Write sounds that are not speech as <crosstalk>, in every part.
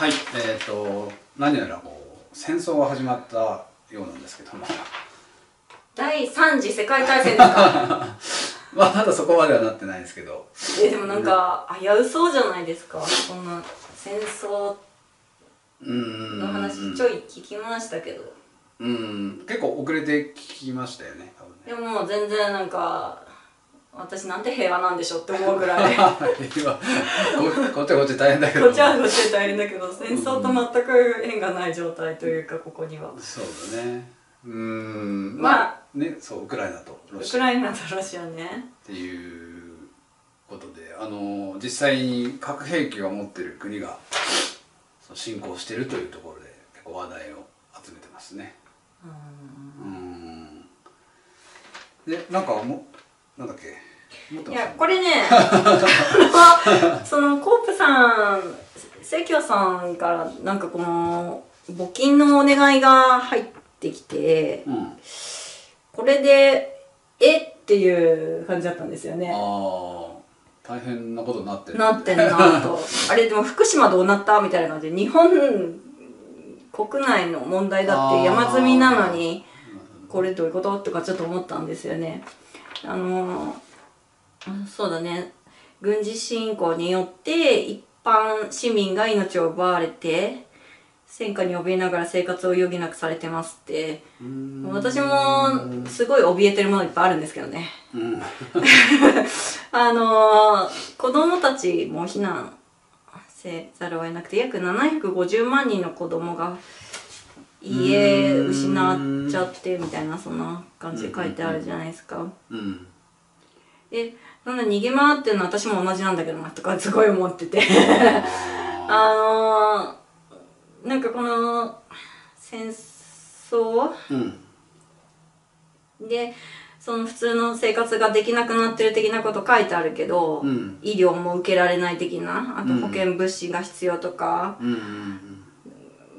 はいえっ、と何やらこう戦争が始まったようなんですけども。第3次世界大戦ですか？<laughs> まあまだそこまではなってないですけど。えでもなんか危うそうじゃないですか？そんな戦争の話ちょい聞きましたけど。うん。結構遅れて聞きましたよね多分ね。でももう全然なんか私なんて平和なんでしょって思うぐらい。<laughs> こ今ここっちはこっちで大変だけど。っちはこっちで大変だけど戦争と全く縁がない状態というかここには。そうだね。うーん。まあまあねそうウクライナとロウシア。クライナとロシアね。っていうことであの実際に核兵器を持ってる国が侵攻してるというところで結構話題を集めてますね。うん。でなんかもなんだっけ？いやこれね <laughs> そのコープさん関京さんからなんかこの募金のお願いが入ってきてうん。これでえっていう感じだったんですよね。ああ大変なことになってる。なってんなと。<laughs> あれでも福島どうなったみたいな感じで日本国内の問題だって山積みなのにこれどういうこと？とかちょっと思ったんですよね。あのうんそうだね。軍事侵攻によって一般市民が命を奪われて戦火に怯えながら生活を余儀なくされてますって。私もすごい怯えてるものいっぱいあるんですけどね。うん。<laughs> あのー子供たちも避難せざるを得なくて約750万人の子供が家失っちゃってみたいなそんな感じで書いてあるじゃないですか。うんでそんな逃げ回ってるの？は私も同じなんだけどなとかすごい思ってて。ああのーなんかこの戦争？ーうん。でその普通の生活ができなくなってる的なこと書いてあるけど、うん。医療も受けられない的なあと保健物資が必要とか、うんうん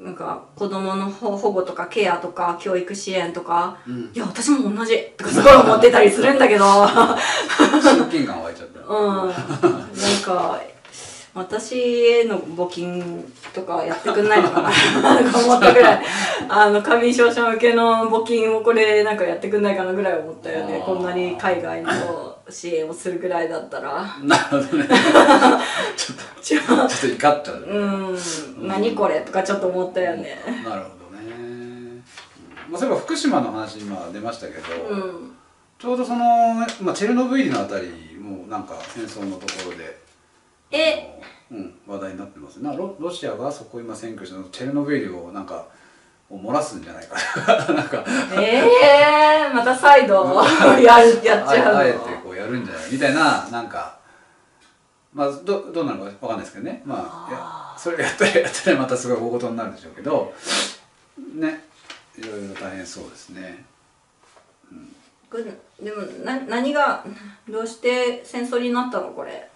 なんか子供の保保護とかケアとか教育支援とか、うん。いや私も同じとかすごい思ってたりするんだけど。うん親近感湧いちゃった。なんか私への募金とかやってくんないのかな。とか思ったぐらい。あの過敏症者向けの募金をこれなんかやってくんないかなぐらい思ったよね。こんなに海外の支援をするぐらいだったら。なるほどね。<laughs> ちょっとちょちょっと怒っちゃう、うん。何これとかちょっと思ったよね。なるほどね、うんまあ、そういえば福島の話今出ましたけど、うん。ちょうどその、まあ、チェルノブイリのあたりもなんか戦争のところで、え。うん、話題になってますなロロシアがそこを今占拠してチェルノブイリをなんかを漏らすんじゃないかな。<laughs> んか。ええー、また再度 <laughs> やるやっちゃうの。あえてこうやるんじゃないみたいななんか。まあどどうなのかわかんないですけどね。まあそれやったらやったらまたすごい大事になるんでしょうけど。ね。いろいろ大変そうですね。これでもな何がどうして戦争になったのこれ？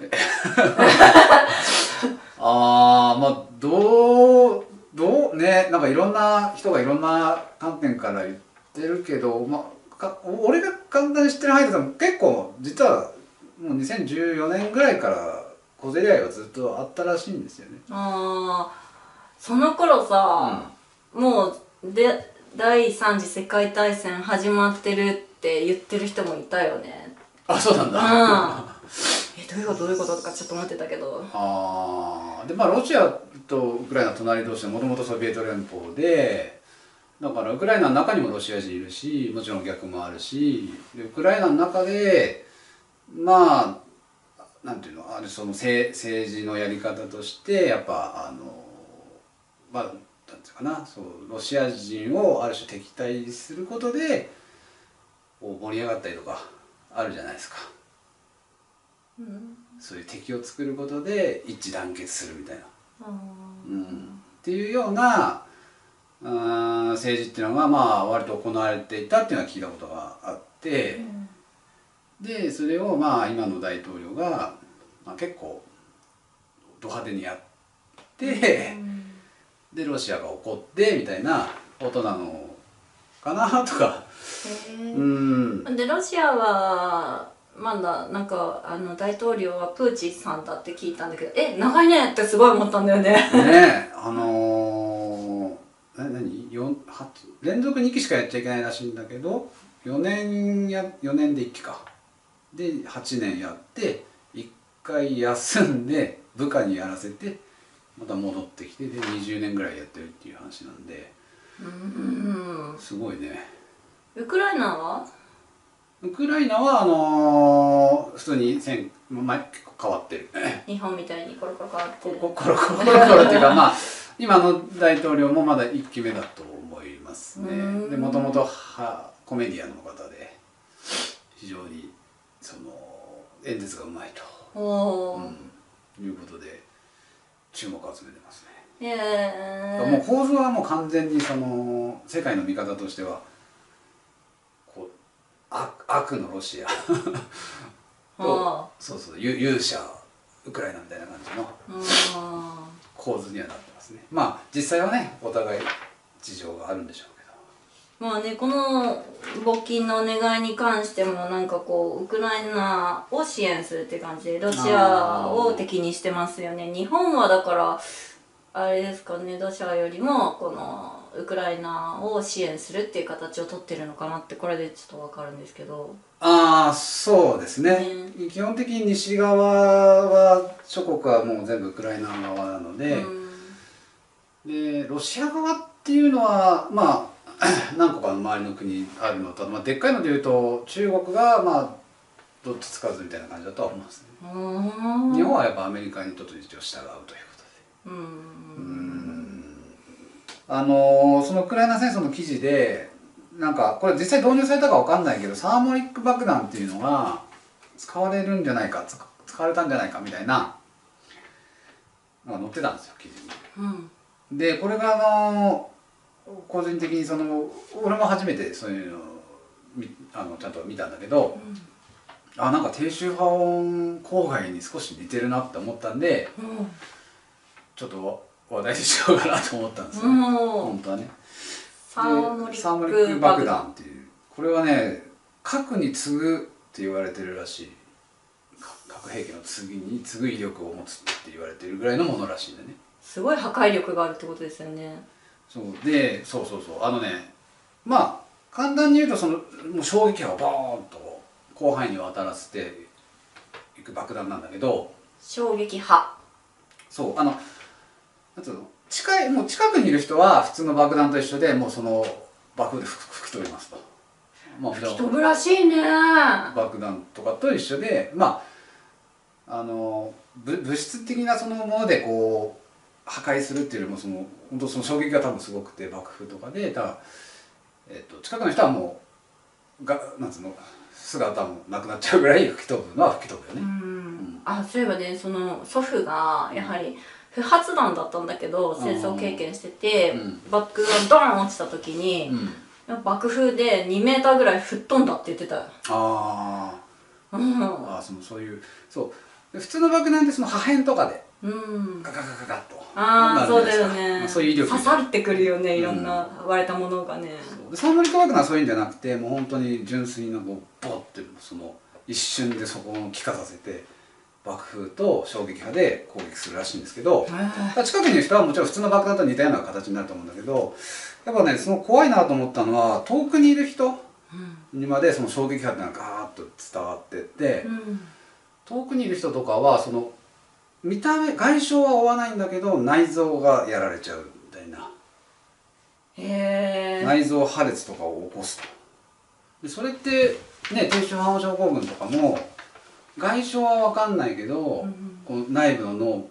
<laughs> ああまあどうどうねなんかいろんな人がいろんな観点から言ってるけど、まあ、か俺が簡単に知ってる範囲でも結構実はもう2014年ぐらいから小競り合いはずっとあったらしいんですよね。ああその頃さ、もうで第三次世界大戦始まってるって言ってる人もいたよね。あそうなんだ。うん。えどういうことどういうこととかちょっと思ってたけど。あー。でまあロシアとウクライナ隣同士でもともとソビエト連邦でだからウクライナの中にもロシア人いるしもちろん逆もあるしでウクライナの中でまあなんていうのあれその政政治のやり方としてやっぱあのまあなんていうかなそうロシア人をある種敵対することで盛り上がったりとかあるじゃないですか。うんそういう敵を作ることで一致団結するみたいな、あうん、っていうようなうん政治っていうのがまあ割と行われていたっていうのは聞いたことがあって、でそれをまあ今の大統領が、まあ、結構ド派手にやって、でロシアが怒ってみたいなことなのかなとか。うん。でロシアはまだなんかあの大統領はプーチンさんだって聞いたんだけどえ長いねってすごい思ったんだよね。ねえあのー、な何？連続2期しかやっちゃいけないらしいんだけど4年や4年で1期か。で8年やって1回休んで部下にやらせてまた戻ってきてで20年ぐらいやってるっていう話なんで。うん。すごいね。ウクライナは？ウクライナはあのー普通に戦前結構変わってる。<laughs> 日本みたいにコロコロ変わってる。コロコロコロコロっていうかまあ今の大統領もまだ1期目だと思いますね。うん。でもともとはコメディアンの方で非常にその演説がうまいと、うん、いうことで注目を集めてますね。えもう構図はもう完全にその世界の見方としては悪悪のロシア。とあそうそう勇勇者ウクライナみたいな感じのあ構図にはなってますね。まあ実際はねお互い事情があるんでしょうけど。まあねこの募金のお願いに関してもなんかこうウクライナを支援するって感じでロシアを敵にしてますよね。日本はだからあれですかねロシアよりもこのウクライナを支援するっていう形を取ってるのかなってこれでちょっと分かるんですけど。ああそうですね。基本的に西側は諸国はもう全部ウクライナ側なので、うん。でロシア側っていうのはまあ <clears throat> 何個かの周りの国あるのと、まあ、でっかいので言うと中国がまあどっちつかずみたいな感じだとは思いますね、日本はやっぱアメリカにちょっと一応従うということで。うん。うんあのーそのウクライナ戦争の記事でなんかこれ実際導入されたかわかんないけどサーモリック爆弾っていうのが使われるんじゃないか使使われたんじゃないかみたいなのが載ってたんですよ記事に。うん。でこれがあの個人的にその俺も初めてそういうのあのちゃんと見たんだけど、あなんか低周波音郊外に少し似てるなって思ったんでちょっと話題にしようかなと思ったんですよ、うん。本当はね。サーモリッック爆弾弾っていう。これはね核に次ぐって言われてるらしい。か核兵器の次に次ぐ威力を持つって言われてるぐらいのものらしいんだね。すごい破壊力があるってことですよね。そう。でそうそうそう。あのねまあ簡単に言うとそのもう衝撃波をボーンと広範囲に渡らせていく爆弾なんだけど。衝撃波。そう。あのなんつうの？近いもう近くにいる人は普通の爆弾と一緒でもうその爆風で吹吹き飛びますと。まあ飛ぶらしいね。爆弾とかと一緒でまああのぶ物質的なそのものでこう破壊するっていうよりもその本当その衝撃が多分すごくて爆風とかでだから、えっと近くの人はもうがなんつうの？姿もなくなっちゃうぐらい吹き飛ぶのは吹き飛ぶようね。ん。あそういえばねその祖父がやはり不発弾だったんだけど戦争経験してて、うん。爆がドーン落ちた時に、うん。爆風で2メーターぐらい吹っ飛んだって言ってたあうん。ーあーそのそういうそう。で普通の爆弾ってその破片とかでうん。ガガガガガッと。ああそうだよまねあそういう威力刺さってくるよねいろんな割れたものがね、でサーモリック爆弾はそういうんじゃなくてもう本当に純粋なこうボッてその一瞬でそこを気化させて爆風と衝撃波で攻撃するらしいんですけど近くにいる人はもちろん普通の爆弾と似たような形になると思うんだけどやっぱねその怖いなと思ったのは遠くにいる人にまでその衝撃波ってガーッと伝わってって、うん遠くにいる人とかはその見た目外傷は負わないんだけど内臓がやられちゃうみたいな。へえ内臓破裂とかを起こすと。でそれってね低周波症候群とかも外傷は分かんないけど、うんこの内部の脳を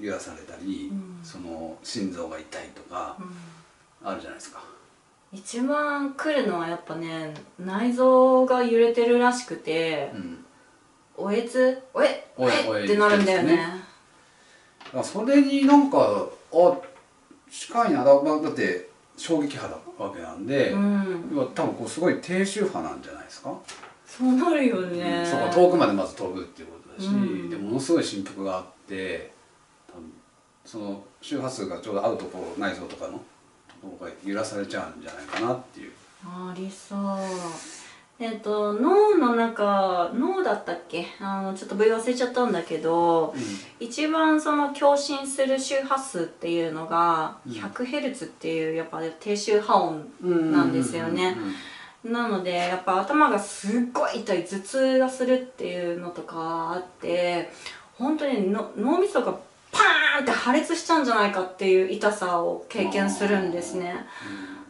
揺らされたり、うん。その心臓が痛いとかうん。あるじゃないですか、一番来るのはやっぱね内臓が揺れてるらしくてうん、おえつ？おえ？おおえってなるんだよね。ですだからそれになんかあ近いな。だ,、まあ、だって衝撃波だわけなんで、うん。要は多分こうすごい低周波なんじゃないですか、そうなるよね。そうか遠くまでまず飛ぶっていうことだし、うん。でものすごい振幅があって多分その周波数がちょうど合うところ内臓とかのところが揺らされちゃうんじゃないかなっていう。ありそう。えっと脳の中脳だったっけ？あのちょっと部位忘れちゃったんだけど、一番その共振する周波数っていうのが 100Hz っていうやっぱ低周波音なんですよね。なのでやっぱ頭がすっごい痛い頭痛がするっていうのとかあって本当にの脳みそがパーンって破裂しちゃうんじゃないかっていう痛さを経験するんですね。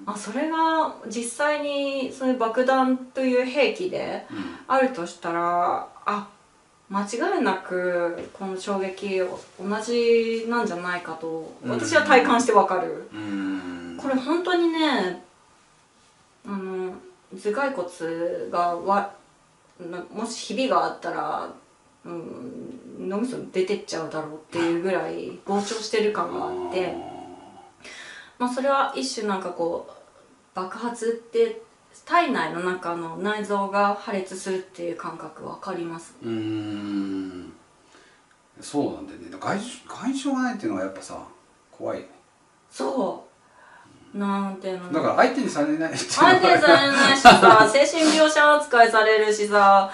あそれが実際にそういう爆弾という兵器であるとしたら、あ間違いなくこの衝撃同じなんじゃないかと私は体感してわかる、これ本当にねあの頭蓋骨がわもしひびがあったら、うん、脳みそ出てっちゃうだろうっていうぐらい膨張してる感があってまあそれは一種なんかこう爆発って体内の中の内臓が破裂するっていう感覚わかります？うん。そうなんだよね。外外傷がないっていうのはやっぱさ怖いよね。そうなんていうの？だから相手にされない相手にされないしさ <laughs> 精神病者扱いされるしさ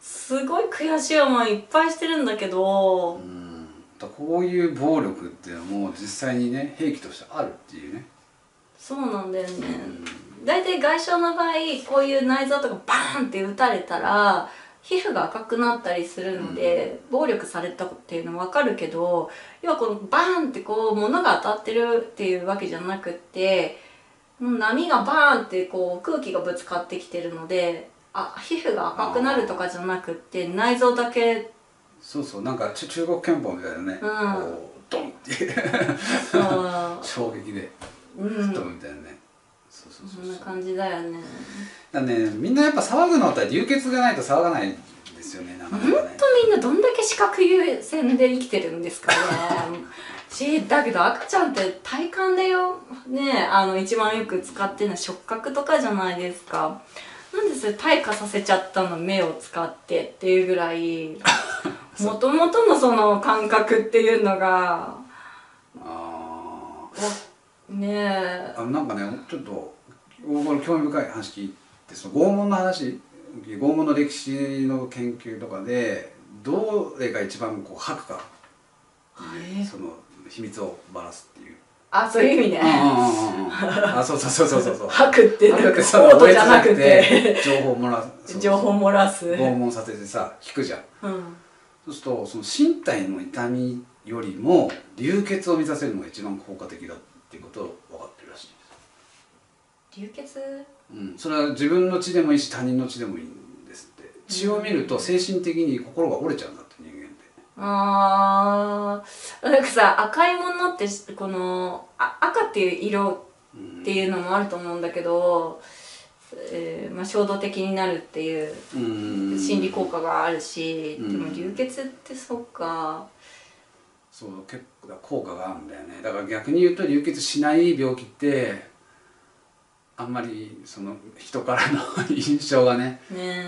すごい悔しい思いいっぱいしてるんだけど。うん。だこういう暴力っていうのも実際にね兵器としてあるっていうね。そうなんだよね。大体外傷の場合こういう内臓とかバーンって打たれたら皮膚が赤くなったりするので、暴力されたっていうの分かるけど要はこのバーンってこう物が当たってるっていうわけじゃなくって波がバーンってこう空気がぶつかってきてるのであ皮膚が赤くなるとかじゃなくって内臓だけそうそうなんか中中国憲法みたいなね、うん。こうドンって <laughs> 衝撃でーうん。吹っ飛ぶみたいなね、そうそうそそう。んそうな感じだよねだねみんなやっぱ騒ぐのって流血がないと騒がないんですよねなかなかね。ほんとみんなどんだけ視覚優先で生きてるんですかね。<laughs> しだけど赤ちゃんって体感でよね。あの一番よく使ってるのは触覚とかじゃないですか。なんでそれ退化させちゃったの目を使ってっていうぐらいもともとのその感覚っていうのがあおねえ。ーあのなんかねちょっと興味深い話聞いてその拷問の話拷問の歴史の研究とかでどれが一番こう吐くかっていうその秘密をばらすっていう。あそういう意味うんうんねうんうん。あそうそうそうそう。そうそう。吐くってなんかそうじゃなくて。情報をもらうそうそう情報漏らす。拷問させてさ引くじゃん。うん。そうするとその身体の痛みよりも流血を満たせるのが一番効果的だっていうことを分かって流血？うん、それは自分の血でもいいし他人の血でもいいんですって。血を見ると精神的に心が折れちゃうんだって人間って。あー。なんかさ赤いものってこのあ赤っていう色っていうのもあると思うんだけど、えーまあ、衝動的になるっていううん。心理効果があるし、うん。でも流血ってそうか。そう結構効果があるんだよね。だから逆に言うと流血しない病気ってあんまりその人からの印象がね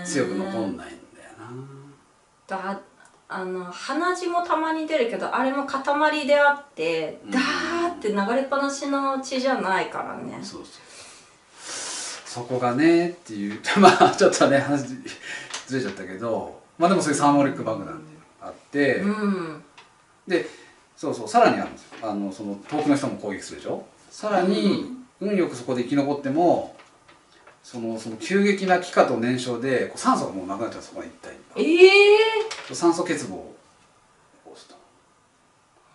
強く残んないんだよな。だあの鼻血もたまに出るけどあれも塊であってうん。ダーって流れっぱなしの血じゃないからね。そうそう。そこがねっていう。<laughs> まあちょっとね話ずれちゃったけどまあでもそういうサーモリック爆弾っていうのがあって、うん。でそうそうさらにあるんですよ。あのその遠くの人も攻撃するでしょ？さらに、運よくそこで生き残ってもそのその急激な気化と燃焼でこう酸素がもうなくなっちゃうそこが一体ええ酸素欠乏を起こす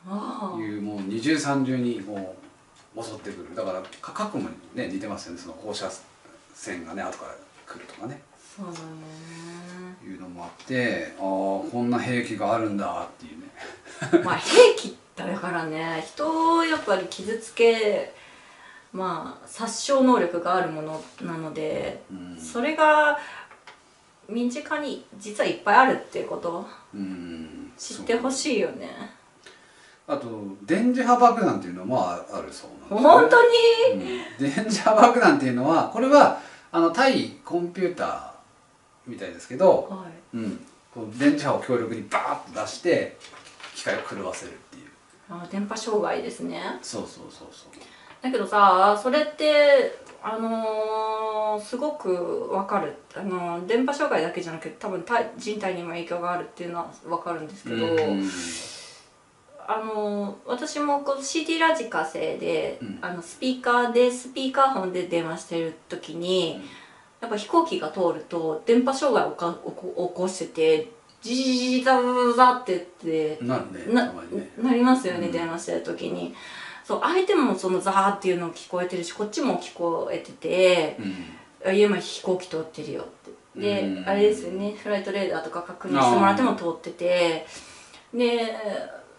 あ。というもう二重三重にもう襲ってくる。だからか核もね似てますよね。その放射線がね後から来るとかね。そうだね。いうのもあってああこんな兵器があるんだっていうね。まあ兵器だからね。人をやっぱり傷つけまあ殺傷能力があるものなのでうん。それが身近に実はいっぱいあるっていうこと？うん。知ってほしいよね。あと電磁波爆弾っていうのもああるそうなん本当に？に、うん、電磁波爆弾っていうのはこれはあの対コンピューターみたいですけど、はい。うん、こう電磁波を強力にバーッと出して機械を狂わせるっていう。あ電波障害ですね。そうそうそうそうだけどさそれってあのーすごくわかる、あのー電波障害だけじゃなくて多分体人体にも影響があるっていうのはわかるんですけど、うんあのー私もこう CD ラジカセで、うん。あのスピーカーでスピーカーフォンで電話してる時に、やっぱ飛行機が通ると電波障害をか起こしててジジジジザザザザって言ってなるね。なりますよね、うん。電話してる時にそう相手もそのザーっていうの聞こえてるしこっちも聞こえててうん「あ今飛行機通ってるよ」って。で、うん。あれですよねフライトレーダーとか確認してもらっても通っててで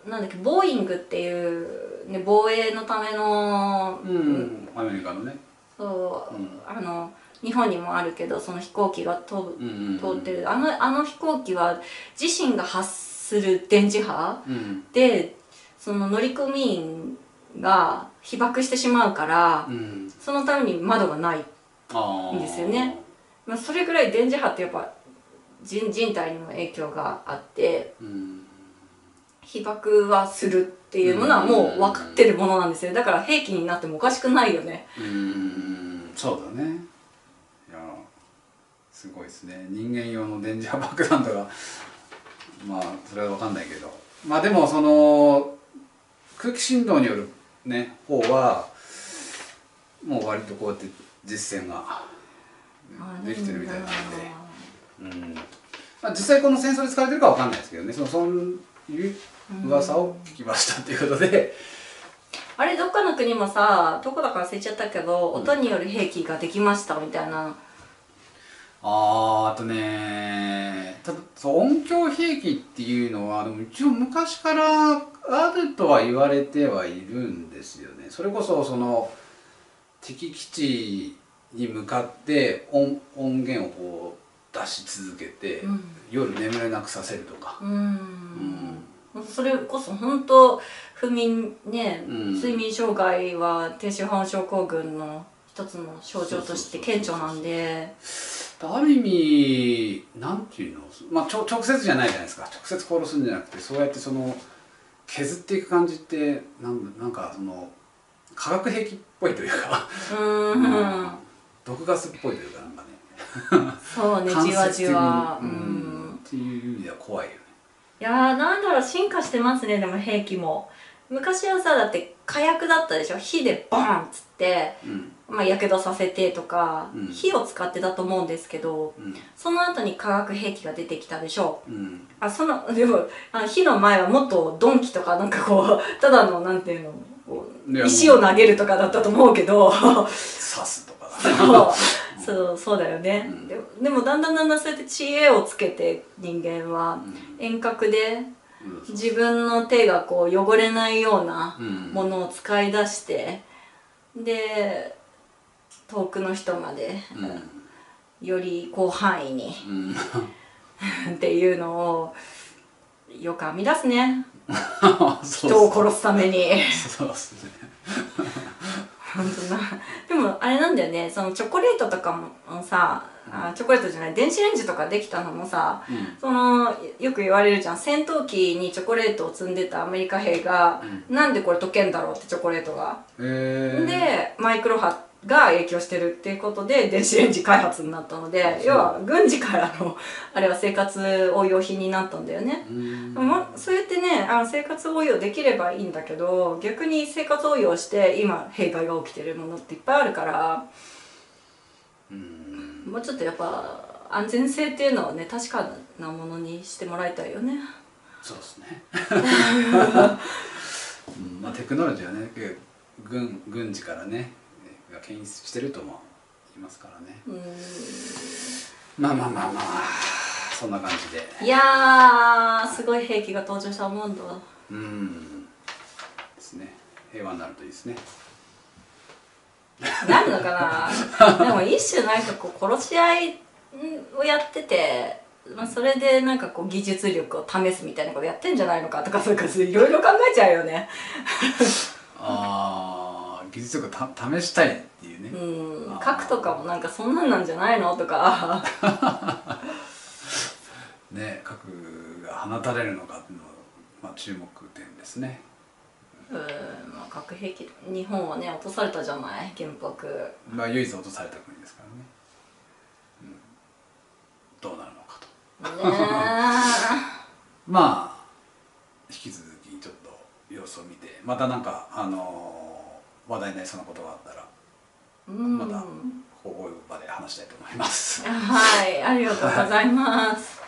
なんだっけボーイングっていう、ね、防衛のための、うん。アメリカのね。そう、うん。あの日本にもあるけどその飛行機が飛ぶうん。通ってる。あのあの飛行機は自身が発する電磁波うん。でその乗組員が被爆してしまうからうん。そのために窓がない、ああいいですよね。まあ、それぐらい電磁波ってやっぱ人人体にも影響があってうん。被爆はするっていうものはもう分かってるものなんですよ。だから兵器になってもおかしくないよね。うん。そうだね。いやすごいですね。人間用の電磁波爆弾とかまあそれは分かんないけど。まあでもその空気振動によるね方はもう割とこうやって実践ができてるみたいなんで。うん。まあ、実際この戦争で使われてるかわかんないですけどね。そのそういう噂を聞きましたっていうことで、あれどっかの国もさどこだか忘れちゃったけど、音による兵器ができましたみたいな。あーあとねただそう音響兵器っていうのはでも一応昔からあるとは言われてはいるんですよね。それこそその敵基地に向かって音音源をこう出し続けて、うん。夜眠れなくさせるとか、うん。それこそ本当不眠ね、うん。睡眠障害は低周波音症候群の一つの症状として顕著なんで。ある意味なんていうの、まあ、ちょ直接じゃないじゃないですか。直接殺すんじゃなくてそうやってその削っていく感じってなんなんかその化学兵器っぽいというかうーん。毒ガスっぽいというかなんかね。そうねじわじわ。うん。っていう意味では怖いよね。いやーなんだろう進化してますねでも兵器も。昔はさだって火薬だったでしょ？火でボーンっつってうん。まあ、やけどさせてとか、うん。火を使ってたと思うんですけどうん。その後に化学兵器が出てきたでしょ？うん。あその <laughs> でもあの火の前はもっと鈍器とかなんかこう <laughs> ただのなんていうの石を投げるとかだったと思うけど。<laughs> 刺すとかだね。そう。そうそうだよね、うん。ででもだんだんだんだんそうやって知恵をつけて人間は。遠隔でうん自分の手がこう汚れないようなうん。ものを使い出してで遠くの人まで、うん。より広範囲にうん。<laughs> っていうのをよく編み出 <laughs> すね。人を殺すために。そうっすね。<laughs> 本当なでもあれなんだよね。そのチョコレートとかもさあチョコレートじゃない電子レンジとかできたのもさうん。そのよく言われるじゃん。戦闘機にチョコレートを積んでたアメリカ兵が、なんでこれ溶けんだろうってチョコレートが、えー、でマイクロ波が影響してるっていうことで電子レンジ開発になったので要は軍事からのあれは生活応用品になったんだよね。そうやってねあの生活応用できればいいんだけど逆に生活応用して今弊害が起きてるものっていっぱいあるから。うんもうちょっとやっぱ安全性っていうのはね確かなものにしてもらいたいよね。そうですね、うん。まあ、テクノロジーはね軍軍事からねが牽引してるとも言いますからね。うん。まあまあまあまあそんな感じで。いやーすごい兵器が登場したもんだわ。うん。ですね。平和になるといいですねなるのかな？<laughs> でも一種なんかこう殺し合いをやってて、まあ、それでなんかこう技術力を試すみたいなことやってんじゃないのかとかそういうかいろいろ考えちゃうよね。<laughs> ああ技術力た試したいっていうね、うん。核とかもなんかそんなんなんじゃないのとか。<laughs> ね核が放たれるのかっていうのは、まあ、注目点ですね。うんまあ核兵器日本はね落とされたじゃない？原爆。まあ唯一落とされた国ですからね、うん、どうなるのかと。ね <laughs> まあ引き続きちょっと様子を見てまたなんかあのー話題になりそうなことがあったらまたこういう場で話したいと思います。はいありがとうございます